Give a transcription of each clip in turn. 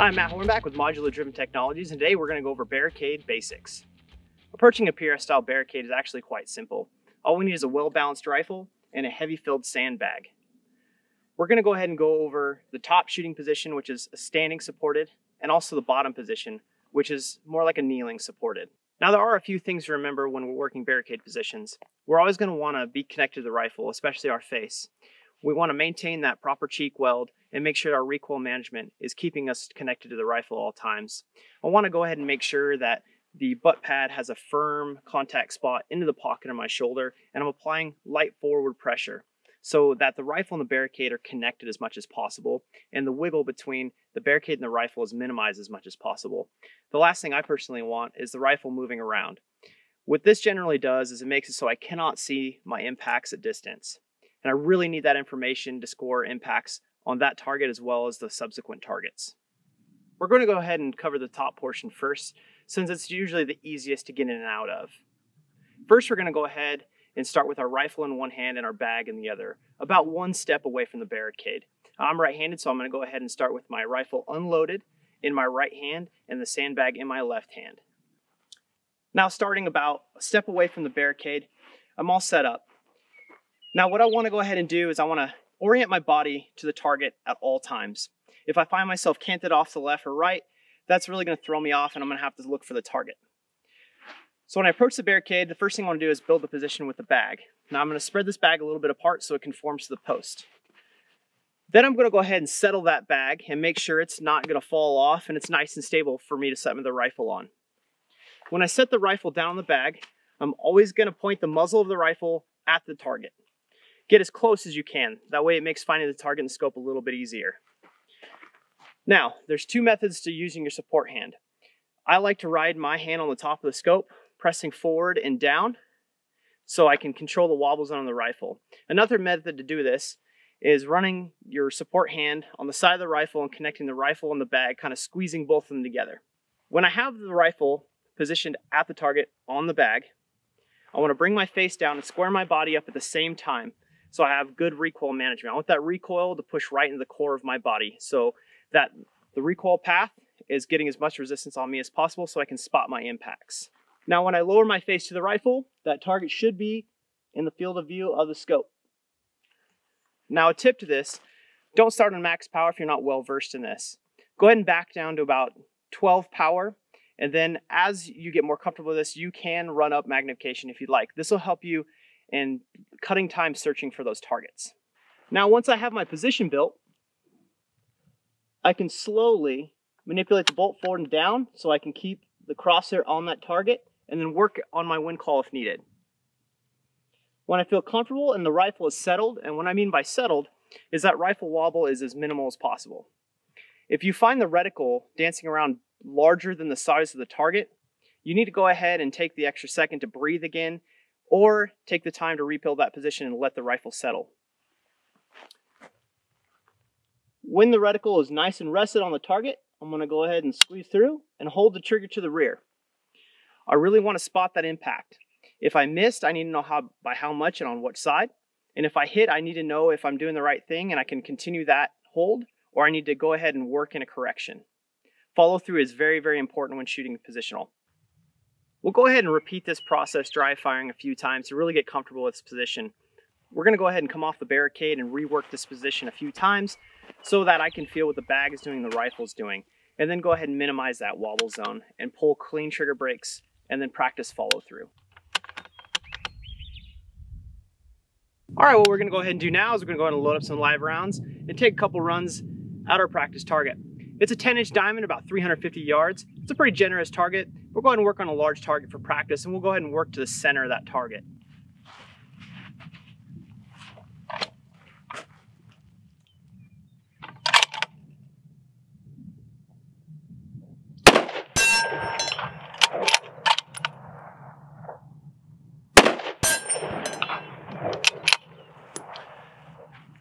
I'm Matt Hornback with Modular Driven Technologies, and today we're going to go over barricade basics. Approaching a PRS style barricade is actually quite simple. All we need is a well balanced rifle and a heavy filled sandbag. We're going to go ahead and go over the top shooting position, which is a standing supported, and also the bottom position, which is more like a kneeling supported. Now, there are a few things to remember when we're working barricade positions. We're always going to want to be connected to the rifle, especially our face. We want to maintain that proper cheek weld and make sure our recoil management is keeping us connected to the rifle all times. I want to go ahead and make sure that the butt pad has a firm contact spot into the pocket of my shoulder and I'm applying light forward pressure so that the rifle and the barricade are connected as much as possible and the wiggle between the barricade and the rifle is minimized as much as possible. The last thing I personally want is the rifle moving around. What this generally does is it makes it so I cannot see my impacts at distance. And I really need that information to score impacts on that target as well as the subsequent targets. We're going to go ahead and cover the top portion first, since it's usually the easiest to get in and out of. First, we're going to go ahead and start with our rifle in one hand and our bag in the other, about one step away from the barricade. I'm right-handed, so I'm going to go ahead and start with my rifle unloaded in my right hand and the sandbag in my left hand. Now starting about a step away from the barricade, I'm all set up. Now what I want to go ahead and do is I want to orient my body to the target at all times. If I find myself canted off to the left or right, that's really going to throw me off and I'm going to have to look for the target. So when I approach the barricade, the first thing I want to do is build the position with the bag. Now I'm going to spread this bag a little bit apart so it conforms to the post. Then I'm going to go ahead and settle that bag and make sure it's not going to fall off and it's nice and stable for me to set the rifle on. When I set the rifle down the bag, I'm always going to point the muzzle of the rifle at the target get as close as you can. That way it makes finding the target and scope a little bit easier. Now, there's two methods to using your support hand. I like to ride my hand on the top of the scope, pressing forward and down so I can control the wobbles on the rifle. Another method to do this is running your support hand on the side of the rifle and connecting the rifle and the bag, kind of squeezing both of them together. When I have the rifle positioned at the target on the bag, I want to bring my face down and square my body up at the same time so I have good recoil management. I want that recoil to push right into the core of my body so that the recoil path is getting as much resistance on me as possible so I can spot my impacts. Now when I lower my face to the rifle, that target should be in the field of view of the scope. Now a tip to this, don't start on max power if you're not well versed in this. Go ahead and back down to about 12 power and then as you get more comfortable with this, you can run up magnification if you'd like. This will help you and cutting time searching for those targets. Now, once I have my position built, I can slowly manipulate the bolt forward and down so I can keep the crosshair on that target and then work on my wind call if needed. When I feel comfortable and the rifle is settled, and what I mean by settled is that rifle wobble is as minimal as possible. If you find the reticle dancing around larger than the size of the target, you need to go ahead and take the extra second to breathe again or take the time to rebuild that position and let the rifle settle. When the reticle is nice and rested on the target, I'm to go ahead and squeeze through and hold the trigger to the rear. I really want to spot that impact. If I missed, I need to know how by how much and on what side. And if I hit, I need to know if I'm doing the right thing and I can continue that hold, or I need to go ahead and work in a correction. Follow through is very, very important when shooting positional. We'll go ahead and repeat this process dry firing a few times to really get comfortable with this position. We're going to go ahead and come off the barricade and rework this position a few times so that I can feel what the bag is doing, the rifle's doing. And then go ahead and minimize that wobble zone and pull clean trigger breaks and then practice follow through. All right, what we're gonna go ahead and do now is we're gonna go ahead and load up some live rounds and take a couple runs at our practice target. It's a 10 inch diamond, about 350 yards. It's a pretty generous target. We'll go ahead and work on a large target for practice and we'll go ahead and work to the center of that target.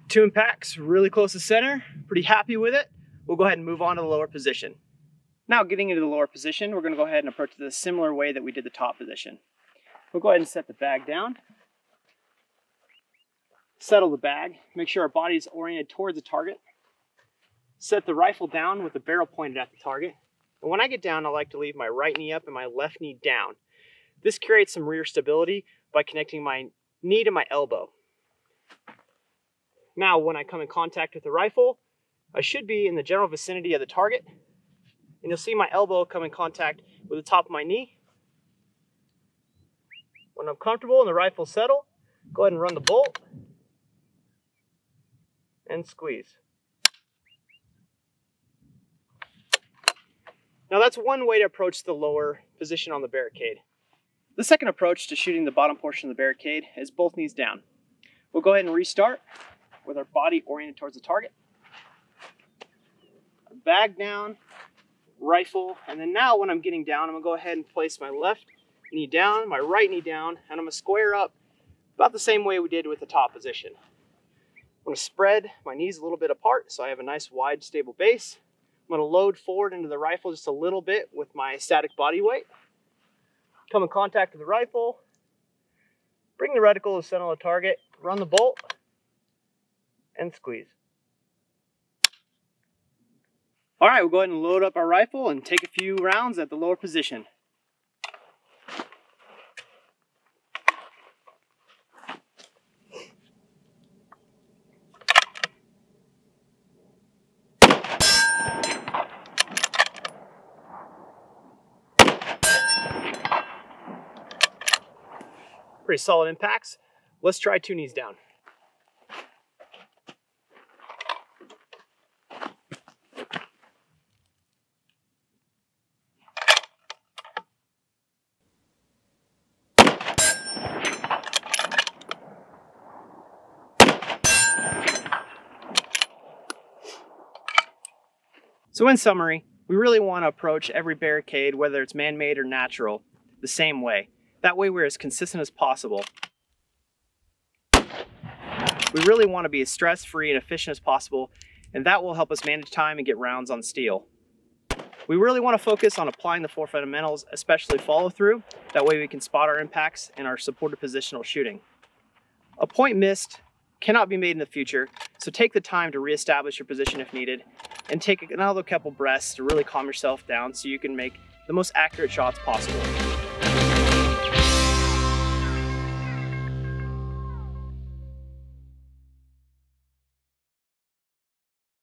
Two impacts, really close to center. Pretty happy with it. We'll go ahead and move on to the lower position. Now getting into the lower position, we're going to go ahead and approach it the similar way that we did the top position. We'll go ahead and set the bag down. Settle the bag. Make sure our body is oriented towards the target. set the rifle down with the barrel pointed at the target. And when I get down, I like to leave my right knee up and my left knee down. This creates some rear stability by connecting my knee to my elbow. Now, when I come in contact with the rifle, I should be in the general vicinity of the target. And you'll see my elbow come in contact with the top of my knee. When I'm comfortable and the rifle settle, go ahead and run the bolt and squeeze. Now that's one way to approach the lower position on the barricade. The second approach to shooting the bottom portion of the barricade is both knees down. We'll go ahead and restart with our body oriented towards the target. Bag down, rifle, and then now when I'm getting down, I'm gonna go ahead and place my left knee down, my right knee down, and I'm gonna square up about the same way we did with the top position. I'm gonna spread my knees a little bit apart so I have a nice wide stable base. I'm gonna load forward into the rifle just a little bit with my static body weight. Come in contact with the rifle, bring the reticle to the center of the target, run the bolt, and squeeze. All right, we'll go ahead and load up our rifle and take a few rounds at the lower position. Pretty solid impacts. Let's try two knees down. So in summary, we really want to approach every barricade, whether it's man-made or natural, the same way. That way we're as consistent as possible. We really want to be as stress-free and efficient as possible, and that will help us manage time and get rounds on steel. We really want to focus on applying the four fundamentals, especially follow through. That way we can spot our impacts in our supported positional shooting. A point missed cannot be made in the future, so take the time to reestablish your position if needed, and take another couple breaths to really calm yourself down so you can make the most accurate shots possible.